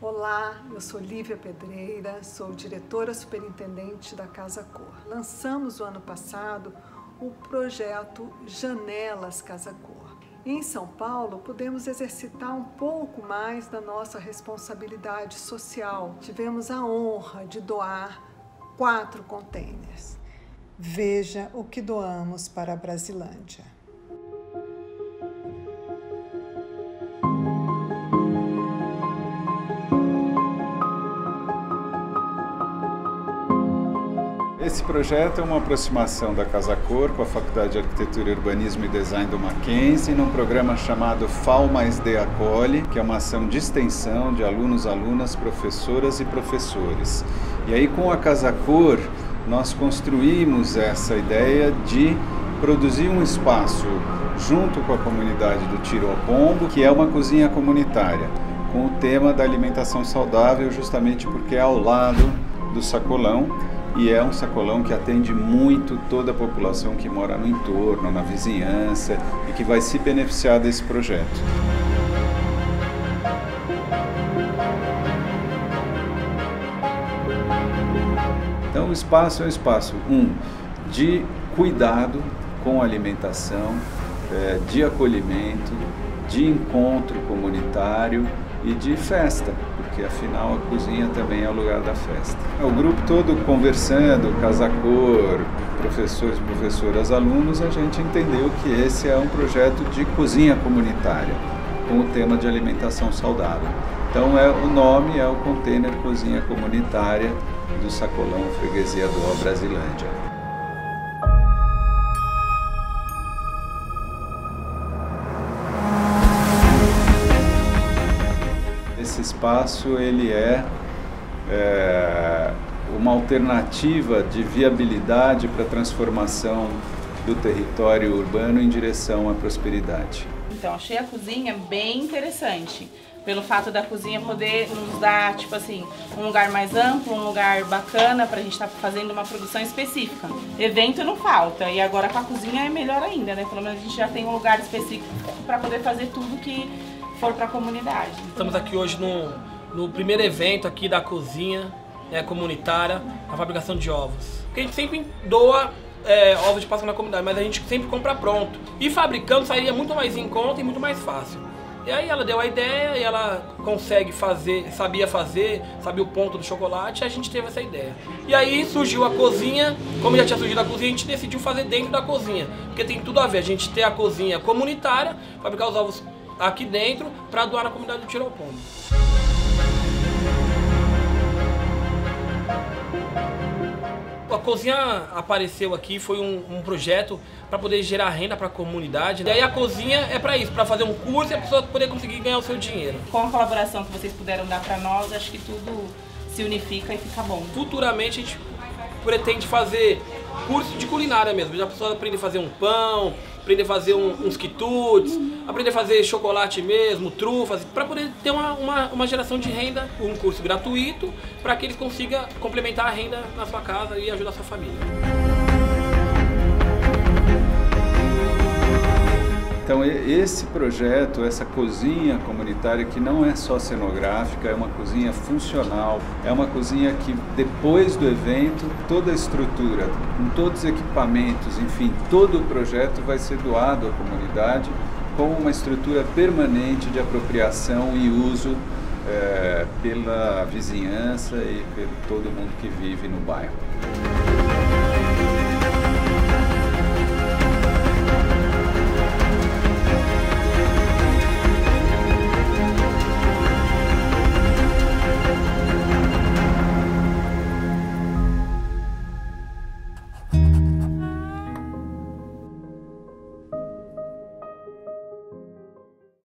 Olá, eu sou Lívia Pedreira, sou diretora superintendente da Casa Cor. Lançamos o ano passado o projeto Janelas Casa Cor. Em São Paulo, pudemos exercitar um pouco mais da nossa responsabilidade social. Tivemos a honra de doar quatro containers. Veja o que doamos para a Brasilândia. Esse projeto é uma aproximação da Casa Cor com a Faculdade de Arquitetura, Urbanismo e Design do Mackenzie num programa chamado FAO mais D Acolhe, que é uma ação de extensão de alunos, alunas, professoras e professores. E aí com a Casa Cor nós construímos essa ideia de produzir um espaço junto com a comunidade do Tiro ao Pombo, que é uma cozinha comunitária, com o tema da alimentação saudável, justamente porque é ao lado do sacolão e é um sacolão que atende muito toda a população que mora no entorno, na vizinhança e que vai se beneficiar desse projeto. Então o espaço é um espaço, um, de cuidado com a alimentação, é, de acolhimento, de encontro comunitário e de festa, porque afinal a cozinha também é o lugar da festa. O grupo todo conversando, casa-cor, professores, professoras, alunos, a gente entendeu que esse é um projeto de cozinha comunitária, com o tema de alimentação saudável. Então é, o nome é o container Cozinha Comunitária do Sacolão Freguesia do Brasilândia. Espaço ele é, é uma alternativa de viabilidade para a transformação do território urbano em direção à prosperidade. Então, achei a cozinha bem interessante, pelo fato da cozinha poder nos dar, tipo assim, um lugar mais amplo, um lugar bacana para a gente estar tá fazendo uma produção específica. Evento não falta, e agora com a cozinha é melhor ainda, né? Pelo menos a gente já tem um lugar específico para poder fazer tudo que for para a comunidade. Estamos aqui hoje no, no primeiro evento aqui da cozinha né, comunitária, a fabricação de ovos. Porque a gente sempre doa é, ovos de Páscoa na comunidade, mas a gente sempre compra pronto. E fabricando sairia muito mais em conta e muito mais fácil. E aí ela deu a ideia e ela consegue fazer, sabia fazer, sabia o ponto do chocolate, e a gente teve essa ideia. E aí surgiu a cozinha, como já tinha surgido a cozinha, a gente decidiu fazer dentro da cozinha. Porque tem tudo a ver, a gente ter a cozinha comunitária, fabricar os ovos aqui dentro para doar na comunidade do Tiropombo. A cozinha apareceu aqui, foi um, um projeto para poder gerar renda para a comunidade. E aí a cozinha é para isso, para fazer um curso e a pessoa poder conseguir ganhar o seu dinheiro. Com a colaboração que vocês puderam dar para nós, acho que tudo se unifica e fica bom. Futuramente a gente pretende fazer curso de culinária mesmo. Já a pessoa aprende a fazer um pão, aprender a fazer um, uns quitutes, aprender a fazer chocolate mesmo, trufas, para poder ter uma, uma, uma, geração de renda, um curso gratuito, para que eles consigam complementar a renda na sua casa e ajudar a sua família. Esse projeto, essa cozinha comunitária que não é só cenográfica, é uma cozinha funcional, é uma cozinha que depois do evento, toda a estrutura, com todos os equipamentos, enfim, todo o projeto vai ser doado à comunidade com uma estrutura permanente de apropriação e uso é, pela vizinhança e por todo mundo que vive no bairro.